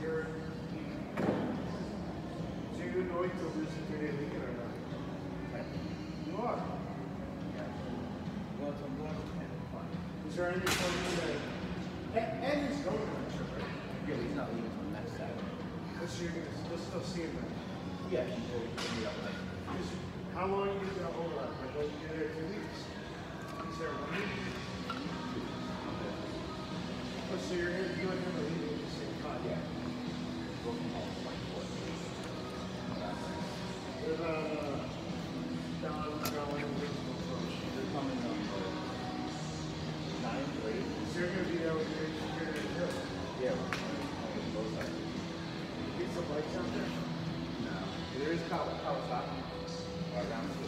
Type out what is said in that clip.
here. So you know it's a visit today, Lincoln or not? You are? Yeah. Well, it's a more and fun. Is there any question that... And he's going on a trip, right? Yeah, he's not leaving until next Saturday. So you're gonna, you'll still see him then? Yeah, he's going to be up like... How long are you going to hold on? thought you get there two weeks? He's there one week? so you're here, you and him are leaving at the same time? Yeah. Yeah, we're going to both sides. get some bikes out there? No. There is Kawa- Kawasaki.